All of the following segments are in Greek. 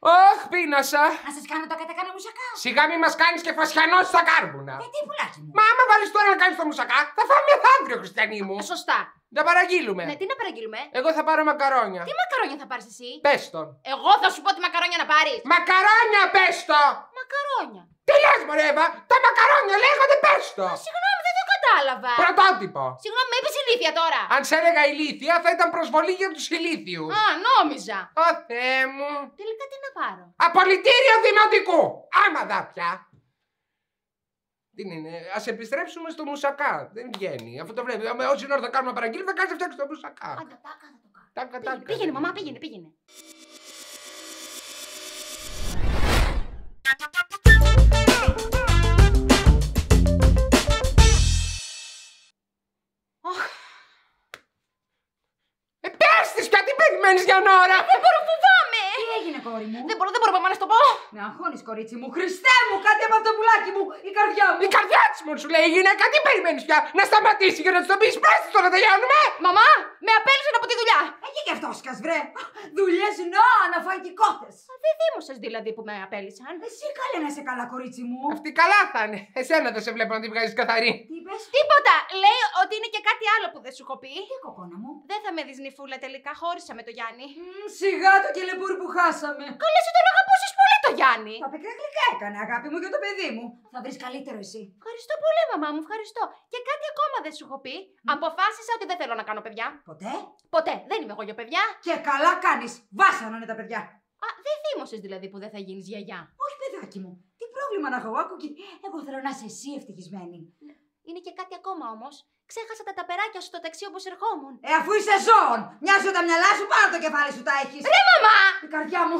Ωχ, πείνασα. Να σας κάνω τα κατακάνα μουσακά. Σιγά μη μας κάνεις και φασιανό στα κάρβουνα. Γιατί πουλάκι μου. Μα άμα βάλεις τώρα να κάνεις το μουσακά, θα φάμε μεθαύριο, Χριστιανή μου. Ε, Σωστά. Να παραγγείλουμε. Ναι, τι να παραγγείλουμε; Εγώ θα πάρω μακαρόνια. Τι μακαρόνια θα πάρεις εσύ; Πες τον. Εγώ θα σου πω τι μακαρόνια να πάρεις. Μακαρόνια, πες το! Μακαρόνια. Τι λες, Μωρέβα, τα μακαρόνια λέγονται, πες το! Συγγνώμη, δεν το κατάλαβα. Πρωτότυπο. Συγγνώμη, με είπε ηλίθεια τώρα. Αν σε έλεγα ηλίθια, θα ήταν προσβολή για τους ηλίθιους. Α, νόμιζα. Ω Θεέ μου. Τελικά τι να πάρω; Απολυτήριο δημοτικού! Άμα δα πια. Τι είναι, ας επιστρέψουμε στο μουσακά. Δεν βγαίνει. Αυτό το βλέπει. Άμα όση ώρα θα κάνουμε παραγγείλει, θα κάνει φτιάξει το μουσακά. Άντε, τάκα θα το κάνω. Τάκα, Πήγαινε, τάκα. πήγαινε, μαμά, πήγαινε, πήγαινε. Τι περιμένεις για ώρα. Δεν μπορώ, φοβάμαι. Τι έγινε, κόρη μου; Δεν μπορώ, δεν μπορώ, μαμά, να σου το πω. Με αγχώνεις, κορίτσι μου. Χριστέ μου, κάτι από το πουλάκι μου. Η καρδιά μου. Η καρδιά της μου σου λέει η γυναίκα, τι περιμένεις πια; Να σταματήσει και να της το πεις. Πες της το να τελειώνουμε. Μαμά, με απέλυσαν από τη δουλειά. Εκεί και αυτό σκασβρέ. Δουλειές να αναφαγικότε. Α, Δεν δήμωσες δηλαδή που με απέλυσαν. Εσύ καλέ να είσαι καλά, κορίτσι μου. Αυτή καλά θα είναι. Εσένα δεν σε βλέπω να τη βγάζεις καθαρή. Τι είπες; Τίποτα. Λέει ότι είναι και κάτι άλλο που δεν σου έχω πει. Τι κοκόνα μου; Δεν θα με δεις νυφούλα τελικά, χώρισα με το Γιάννη. Μμ, Σιγά το κελεμπούρι που χάσαμε. Καλά, εσύ τον αγαπούσες πολύ το Γιάννη. Τα πικρά γλυκά έκανε, αγάπη μου, για το παιδί μου. Θα βρεις καλύτερο εσύ. Ευχαριστώ πολύ, μαμά μου, ευχαριστώ. Και κάτι ακόμα δεν σου έχω πει. Αποφάσισα ότι δεν θέλω να κάνω παιδιά. Ποτέ; Ποτέ. Δεν είμαι εγώ για παιδιά. Και καλά κάνεις. Βάσανο είναι τα παιδιά. Α, δεν θύμωσες δηλαδή που δεν θα γίνεις γιαγιά. Όχι, παιδάκι μου. Τι πρόβλημα να έχω, άκουγε. Εγώ θέλω να είσαι εσύ ευτυχισμένη. Είναι και κάτι ακόμα όμως. Ξέχασα τα ταπεράκια σου στο ταξί όπως ερχόμουν. Ε, αφού είσαι ζώων, μοιάζουν τα μυαλά σου πάνω το κεφάλι σου τα έχεις. Ρε μαμά! Η καρδιά μου,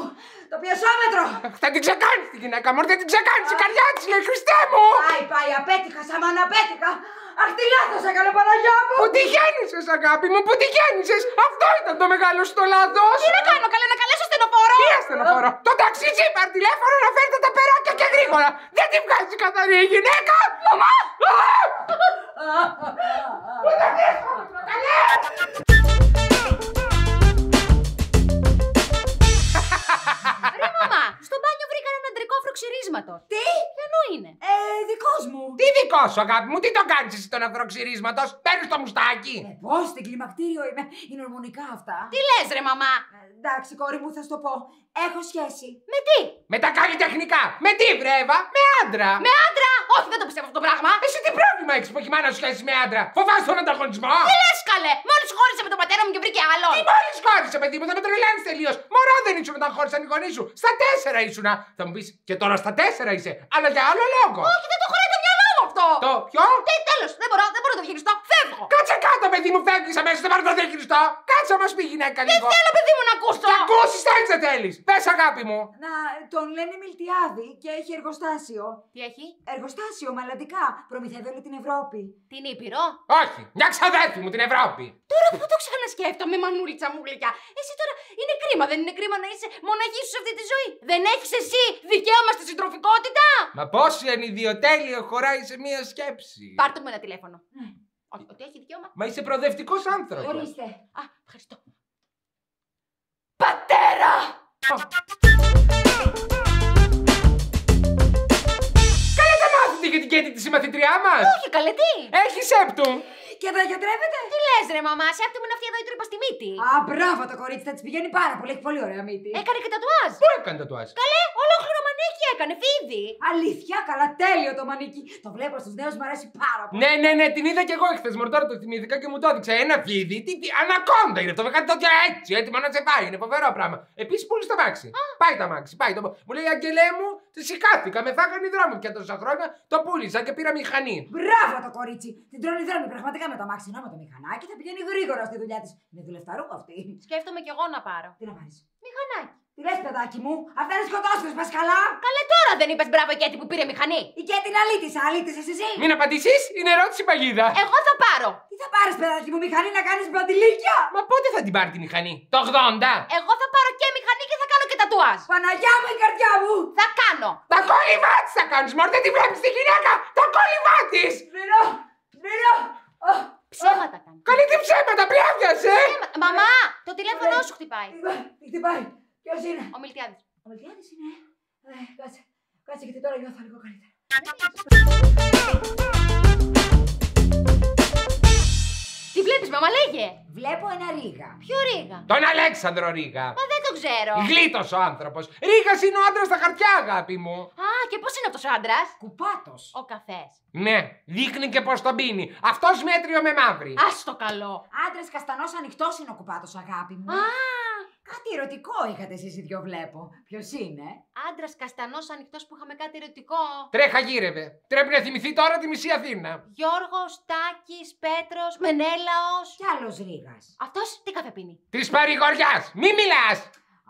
το πιεσόμετρο. Αχ, Θα την ξεκάνεις τη γυναίκα μου, θα την ξεκάνεις η καρδιά της λέει Χριστέ μου. Πάει, πάει, απέτυχα, σαν απέτυχα. Αχ, τι λάθος έκανα, Παναγιά μου. Που τη γέννησες αγάπη μου, που τη γέννησες. Αυτό ήταν το μεγάλο στο λάθος. Τι να κάνω, καλά να καλέσω στενοφόρο! Τι ασθενοφόρο. Το ταξιτζί πάρ τηλέφωνο να φέρετε τα περάκια και γρήγορα. Δεν τη βγάζει καθαρή η γυναίκα. Μαμά! Ρε μαμά! Στο μπάνιο βρήκα έναν αντρικό φροξυρίσματο. Τι, Ποιανού είναι. ε, δικός μου. Τι δικός σου αγάπη μου, τι το κάνεις εσύ τον αφροξυρίσματος; Παίρνεις το μουστάκι. Ε, πώς, στην κλιμακτήριο είμαι. Είναι ορμονικά αυτά. Τι λες ρε μαμά! Ε, εντάξει, κόρη μου, θα σου το πω. Έχω σχέση. Με τι! Με τα καλλιτεχνικά. Με τι βρέβα, με άντρα. Με άντρα! Όχι, δεν το πιστεύω αυτό το πράγμα! Εσύ τι πρόβλημα έχεις που έχει μάνα σου σχέση με άντρα. Φοβάσαι τον ανταγωνισμό. Τι λες καλέ! Μόλις χώρισε με τον πατέρα μου και βρήκε άλλο! Τι μόλις χώρισε, παιδί μου, θα με τρελάνεις τελείως. Μωρό δεν ήσουν όταν χώρισαν οι γονείς σου. Στα τέσσερα ήσουνα. Θα μου πεις και τώρα στα τέσσερα είσαι. Αλλά για άλλο λόγο. Όχι, δεν το χωράει το μυαλό μου αυτό! Το ποιο; Τι, τέλος, δεν μπορώ, δεν μπορώ να το διαχειριστώ. Φεύγω! Κάτσε κάτω, παιδί μου, φεύγεις αμέσως. Δεν πάρει το Χριστό. Κάτσε να μα πει η γυναίκα λίγο. Θέλω παιδί μου να ακούσω! Θα ακούσεις, θα έτσι θέλεις. Πες αγάπη μου. Να, τον λένε Μιλτιάδη και έχει εργοστάσιο. Τι έχει, Εργοστάσιο, μαλλαντικά. Προμηθεύει όλη την Ευρώπη. την Ήπειρο; Όχι, μια ξαδέρφη μου την Ευρώπη. Τώρα που το ξανασκέφτομαι, μανούλιτσα μου γλυκιά. Εσύ τώρα είναι κρίμα, δεν είναι κρίμα να είσαι μοναχή σου σε αυτή τη ζωή; Δεν έχεις εσύ δικαίωμα στη συντροφικότητα; Μα πόση ανιδιοτέλεια χωράει σε μία σκέψη. Πάρτε μου ένα τηλέφωνο. Ναι. Όχι, ότι έχει δικαίωμα. Μα είσαι προοδευτικός άνθρωπος. Ορίστε. Α, ευχαριστώ. Πατέρα! Καλά τα μάθετε για την Κέτη τη συμμαθητριά μας. Όχι, καλέ, τι! Έχεις σέπτουμ. Και τα γιατρεύετε; Τι λες ρε μαμά, σε αυτή μου είναι αυτή εδώ η τρύπα στη μύτη. Α, μπράβο το κορίτσι, θα της πηγαίνει πάρα πολύ. Έχει πολύ ωραία μύτη. Έκανε και τατουάζ. Πού έκανε το τουάζ. Καλέ, ολόκληρο μανίκι έκανε, φίδι. Αλήθεια, καλά, τέλειο το μανίκι. Το βλέπω στους νέους, μου αρέσει πάρα πολύ. Ναι, ναι, ναι, την είδα κι εγώ χθε. Μωρό τώρα το θυμήθηκα και μου το έδειξε. Ένα φίδι, τι, τι, ανακόντα είναι αυτό. Με κάτι τέτοιο έτσι, έτοιμο να σε πάει. Είναι φοβερό πράγμα. Επίσης πούλησε το μάξι. Πάει το μάξι, πάει το. Μου λέει Αγγελέ μου, τη σηκάθηκα. Με φάγανε οι δρόμοι πια τόσα χρόνια. Το πούλησα και πήρα μηχανή. Μπράβο το κορίτσι. Την τρώνε δρόμοι πραγματικά με το αμάξι, ενώ με το μηχανάκι θα πηγαίνει γρήγορα στη δουλειά της. Είναι δουλευταρού αυτή. Σκέφτομαι κι εγώ να πάρω. Τι να πάρεις; Μηχανάκι. Τι λες, παιδάκι μου, αυτά είναι σκοτώστε, πας καλά; Καλέ τώρα δεν είπες μπράβο Κέτη που πήρε μηχανή. Η και την αλήτησα, αλήτησε εσύ. Μην απαντήσεις, είναι ερώτηση παγίδα. Εγώ θα πάρω. Τι θα πάρεις, παιδάκι μου, μηχανή να κάνεις μπαντιλίκια; Μα πότε θα την πάρει τη μηχανή, το 80. Εγώ θα πάρω και μηχανή και θα κάνω και τατουάζ. Παναγιά μου, η καρδιά μου. Θα κάνω. Τα κόλληβά τη θα κάνεις, Μωρ, δεν τη βλέπεις τη γυναίκα. Τα κόλληβά τη. Σμυρό, σμυρό. Ψέματα κάνει. Καλή τι ψέματα, πλάβιασε. Μαμά, το τηλέφωνο σου χτυπάει. Τι χτυπάει. Ποιος είναι; Ο Μιλτιάδης. Ο Μιλτιάδης είναι. Ε, κάτσε. Κάτσε γιατί τώρα νιώθω λίγο καλύτερα. Τι βλέπεις μαμά λέγε. Βλέπω ένα ρίγα. Ποιο ρίγα; Τον Αλέξανδρο Ρίγα. Μα δεν το ξέρω. Γλίτος ο άνθρωπος. Ρίγας είναι ο άντρας στα χαρτιά, αγάπη μου. Α, και πώς είναι αυτός ο άντρας; Κουπάτος. Ο καφές. Ναι, δείχνει και πώς τον πίνει. Αυτός μέτριο με μαύρη. Ας το καλό. Άντρας καστανός ανοιχτός είναι ο κουπάτος, αγάπη μου. Α, Κάτι ερωτικό είχατε εσείς οι δυο βλέπω. Ποιος είναι; άντρας καστανός ανοιχτός που είχαμε κάτι ερωτικό. Τρέχα γύρευε. Πρέπει να θυμηθεί τώρα τη μισή Αθήνα. Γιώργος, Τάκης, Πέτρος, Μενέλαος. Κι άλλος ρίγας. Αυτός τι καφέ πίνει; Της παρηγοριάς. Μη μιλάς.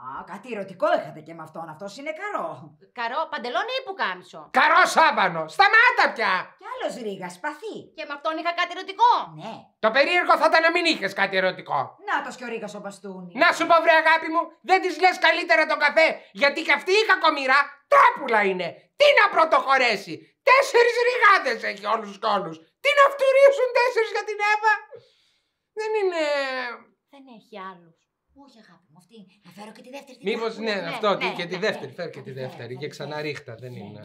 Α, κάτι ερωτικό είχατε και με αυτόν. Αυτός είναι καρό. Καρό, παντελόνι ή πουκάμισο; Καρό σάβανο. Σταμάτα πια. Κι άλλος ρίγας, σπαθί. Και με αυτόν είχα κάτι ερωτικό; Ναι. Το περίεργο θα ήταν να μην είχες κάτι ερωτικό. Νάτος και ο ρίγας ο μπαστούνι. Να σου πω, βρε αγάπη μου, δεν της λες καλύτερα τον καφέ. Γιατί και αυτή η κακομοίρα τράπουλα είναι. Τι να πρωτοχωρέσει. Τέσσερις ρηγάδε έχει όλους του κόλου. Τι να φτουρίσουν τέσσερις για την Εύα. Δεν είναι. Δεν έχει άλλους. Όχι, αγάπη μου, αυτή. Να φέρω και τη δεύτερη. την Μήπως τράπουλα. ναι, ναι, αυτό ναι, και τη ναι, δεύτερη. ναι. Φέρ και τη Ναι, δεύτερη. ναι, Και ναι. ξαναρίχτα, δεν Ναι. είναι.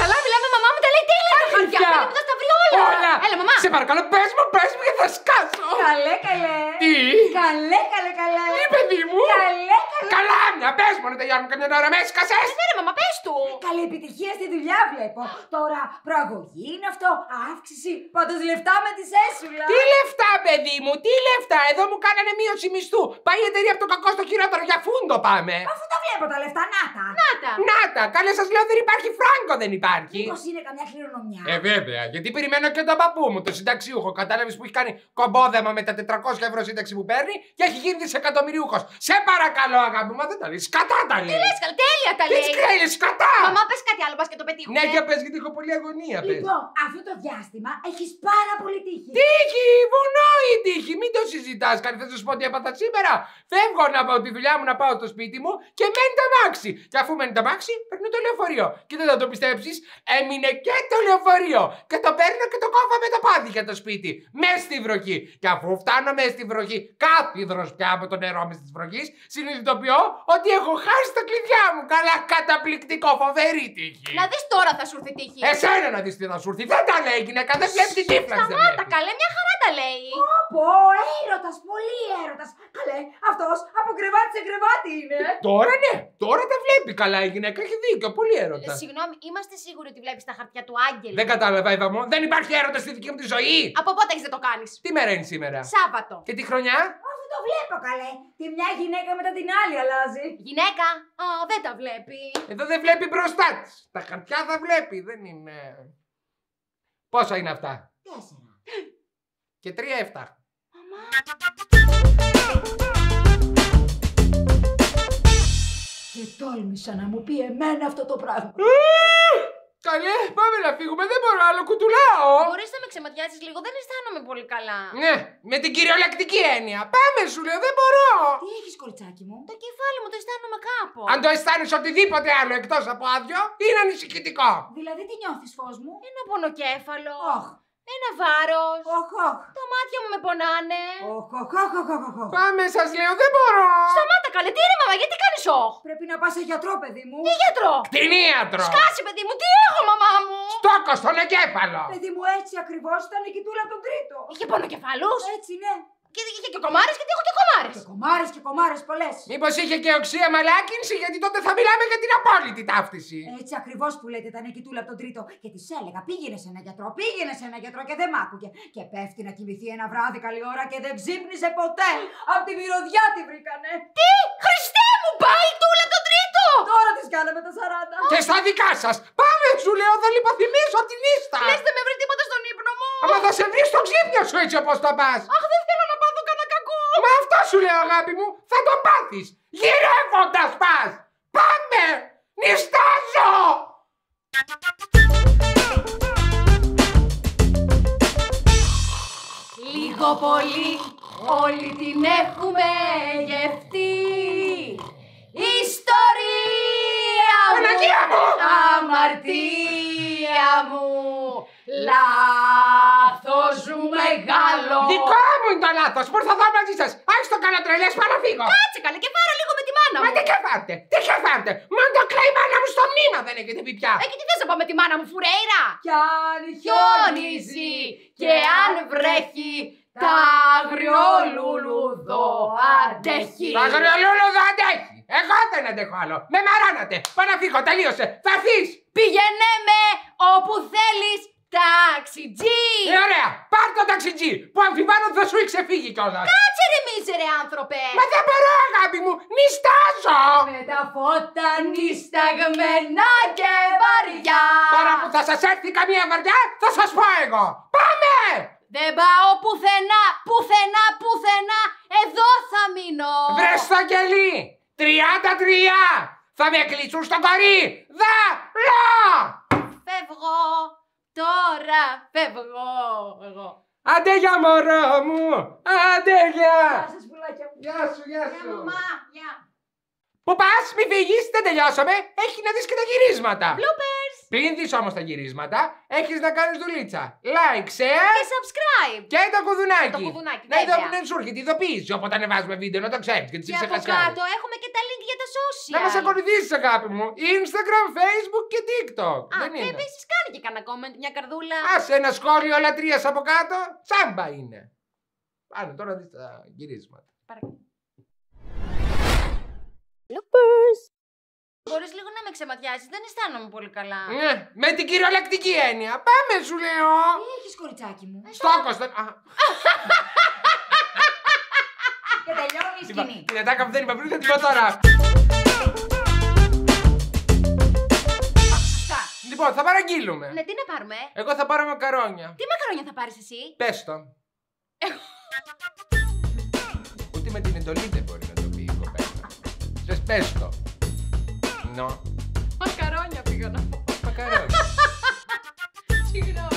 Καλά, μιλάμε, μαμά μου τα λέει τέλεια τα χαρτιά. Αλήθεια. Πρέπει να τα βρει όλα. Όλα! Έλα, μαμά. Σε παρακαλώ, πες μου, πες μου και θα σκάσω. Καλέ, καλέ. Τι! Καλέ, καλέ, καλέ. Τι, παιδί μου! Καλέ, καλέ. Καλά, μια πες μου να τελειώνουμε καμιά ώρα. Με έσκασες! Ναι, ρε, μαμά, πες του. Καλή επιτυχία στη δουλειά βλέπω. Τώρα προαγωγή είναι αυτό, αύξηση, πάντως λεφτά με τη σέσουλα. Τι λεφτά, παιδί μου, τι λεφτά! Εδώ μου κάνανε μείωση μισθού. Πάει η εταιρεία από το κακό στο χειρότερο. Για φούντο πάμε. Αφού τα βλέπω τα λεφτά, να τα. Να τα. Να τα, καλέ σας λέω δεν υπάρχει φράγκο, δεν υπάρχει. Μήπως είναι καμιά κληρονομιά; Ε, βέβαια, γιατί περιμένω και τον παππού μου, τον συνταξιούχο. Κατάλαβες που έχει κάνει κομπόδεμα με τα 400 ευρώ σύνταξη που παίρνει και έχει γίνει δισεκατομμυριούχο. Σε παρακαλώ, αγάπη μου, μα δεν τα λέει. Σκατά τα λέει. Λες, καλά, τέλεια τα Τι λέει. σκρέλει, σκατά! Μαμά, πες κάτι άλλο, πας και το πετύχουμε. Ναι, για πες, γιατί έχω πολλή αγωνία, πες. Λοιπόν, αυτό το διάστημα έχεις πάρα πολύ τύχη. Τύχη, βουνό η τύχη, μην το συζητάς. Κάτι θα σου πω τι έπαθα σήμερα. Φεύγω να πάω τη δουλειά μου να πάω στο σπίτι μου και μένει το μάξι. Και αφού μένει το μάξι, παίρνω το λεωφορείο. Και δεν θα το πιστέψεις, έμεινε και το λεωφορείο. Και το παίρνω και το κόβω με το πάδι για το σπίτι. Μες στη βροχή. Και αφού φτάνω μες στη βροχή, κάθιδρο πια από το νερό μες τη βροχή, συνειδητοποιώ ότι έχω χάσει τα κλειδιά μου. Καλά, καταπληκτικό, φοβερή τύχη. Να δεις τώρα θα σου έρθει τύχη. Εσένα να δεις τι θα σου έρθει. Δεν τα λέει η γυναίκα, δεν βλέπει την τύφλα της, δεν Σταμάτα, βλέπει. καλέ, μια χαρά τα λέει. Πω, έρωτας, πολύ έρωτας. Καλέ, αυτός από κρεβάτι σε κρεβάτι είναι. Τώρα ναι, τώρα τα βλέπει καλά η γυναίκα. Έχει δίκιο, πολύ Ε, έρωτα. Συγγνώμη, είμαστε σίγουροι ότι βλέπεις τα χαρτιά του Άγγελου; Δεν κατάλαβα, Εύα μου. Δεν υπάρχει έρωτας στη δική μου τη ζωή. Από πότε έχεις δεν το κάνεις; Τι μέρα είναι σήμερα; Σάββατο. Και τη χρονιά; Αφού το βλέπω καλέ. Τη μια γυναίκα μετά την άλλη αλλάζει. Γυναίκα; Α, δεν τα βλέπει. Εδώ δεν βλέπει μπροστά της. Τα χαρτιά θα βλέπει, δεν είναι. Πόσα είναι αυτά; Τέσσερα. Και τρία εφτά. Και τόλμησα να μου πει εμένα αυτό το πράγμα. Καλέ, πάμε να φύγουμε. Δεν μπορώ άλλο, κουτουλάω. Μπορείς να με ξεματιάσεις λίγο, δεν αισθάνομαι πολύ καλά. Ναι, με την κυριολεκτική έννοια. Πάμε, σου λέω, δεν μπορώ. Τι έχεις κοριτσάκι μου; Το κεφάλι μου το αισθάνομαι κάπου. Αν το αισθάνεσαι οτιδήποτε άλλο εκτός από άδειο, είναι ανησυχητικό. Δηλαδή τι νιώθεις φως μου; Ένα πονοκέφαλο. Όχ, Ένα βάρος. όχ, όχ. Τα μάτια μου με πονάνε. Όχ, όχ, όχ, όχ, όχ, όχ. Πάμε, σας λέω, δεν μπορώ. Σταμάτα καλέ, τι είναι μαμά, γιατί κάνεις όχ; Πρέπει να πας σε γιατρό παιδί μου. Τι γιατρό; Κτηνίατρο. Σκάσε παιδί μου, τι έχω μαμά μου; Στόκο στον εγκέφαλο. Παιδί μου έτσι ακριβώς ήταν η κοιτούλα από τον τρίτο. Είχε πονοκεφαλούς. Έτσι ναι. Και είχε και κομμάρες γιατί έχω και κομμάρες. Και κομμάρες και κομμάρες πολλές. Μήπως είχε και οξία μαλάκινση, γιατί τότε θα μιλάμε για την απόλυτη ταύτιση. Έτσι ακριβώς που λέτε ήταν η κοιτούλα από τον τρίτο. Και της έλεγα πήγαινε σε ένα γιατρό, πήγαινε σε ένα γιατρό και δεν μ' άκουγε. Και πέφτει να κοιμηθεί ένα βράδυ καλή ώρα και δεν ξύπνησε ποτέ. Από τη μυρωδιά τη βρήκανε. Τι, Χριστέ μου, πάει η τούλα από τον τρίτο. Τώρα της κάναμε τα 40. Και στα δικά σας. Πάμε, σου λέω, θα λιποθυμίσω την ίστα. Λες δεν με βρει τίποτα στον ύπνο μου. Άμα θα σε βρει στο ξύπνιο σου έτσι όπως το πας. Αχ, δεν θέλω να πάθω κανένα κακό. Μα αυτό σου λέω, αγάπη μου, θα το πάθεις. Γυρεύοντας πας. Πάμε! Νιστάζω! Λίγο πολύ όλοι την έχουμε γευτεί. Ιστορία μου, Παναγία μου! αμαρτία μου, λάθος λάθο. Πώ θα δω μαζί σας. Άχι το καλά τρελές, πάω να φύγω. Κάτσε καλέ και πάρω λίγο με τη μάνα Μα μου. τι κεφάρτε, τι κεφάρτε. Μα το κλαίει η μάνα μου στο μνήμα δεν έχετε πει πια. Ε, και τι θες να πάω με τη μάνα μου, φουρέιρα; Κι αν Χιόνιζει και αν βρέχει, τα αγριόλουλουδο αντέχει. Το αγριολούλο δεν αντέχει. Εγώ δεν αντέχω άλλο. Με μαράνατε. Πάω να φύγω, τελείωσε. Θα έρθεις. Πήγαινε με όπου θέλεις, ταξιτζί. Ε, ωραία. Πάρ το ταξιτζί που αμφιβάλλω ότι θα σου έχει ξεφύγει κιόλας. Κάτσε ρε μίζερε άνθρωπε. Μα δεν μπορώ, αγάπη μου. Νιστάζω. Με τα φώτα νησταγμένα και βαριά. Τώρα που θα σας έρθει καμία βαριά, θα σας πω εγώ. Πάμε! Δεν πάω πουθενά, πουθενά, πουθενά. Εδώ θα μείνω. Βρες στο κελί! 33! Θα με κλείσουν στο κορί! Δα! Λα! Φεύγω. Τώρα φεύγω. Εγώ. Άντε για μωρό μου! Άντε για! σας πουλάκια μου. Γεια σου, γεια Γεια σου! μαμά, γεια. Πού πας, μη φύγεις, δεν τελειώσαμε! Έχει να δεις και τα γυρίσματα! Bloopers Πριν δεις όμως τα γυρίσματα, έχεις να κάνεις δουλίτσα. Like, share και subscribe. και το κουδουνάκι. Το κουδουνάκι, Να εδώ βέβαια. που δεν σου έρχεται ειδοποίηση όποτε ανεβάζουμε βίντεο, να το ξέρεις και τις Και από ξεχασιάρεις. κάτω έχουμε και τα link για τα social. Να μας ακολουθήσεις αγάπη μου. Instagram, Facebook και TikTok. Α, δεν και είναι. επίσης κάνει και κανένα comment, μια καρδούλα. Άσε ένα σχόλιο λατρείας από κάτω. Τσάμπα είναι. Πάμε τώρα δεις τα γυρίσματα. Παρακαλώ. Μπορείς λίγο να με ξεματιάσεις, δεν αισθάνομαι πολύ καλά. Ναι, με την κυριολεκτική έννοια. Πάμε σου λέω. Τι έχεις κοριτσάκι μου; Στόκος. δεν- Α, Και τελειώνει η είπα, σκηνή. Την ατάκα που δεν είπα πριν θα την πω τώρα. Αυτά. Λοιπόν, θα παραγγείλουμε. Ναι, τι να πάρουμε; Εγώ θα πάρω μακαρόνια. Τι μακαρόνια θα πάρεις εσύ; Πες το. Ούτε με την εντολή δεν μπορεί να το πει η κοπέλα. Σες πες το. No. Macaronha, fica na boca. Macaronha.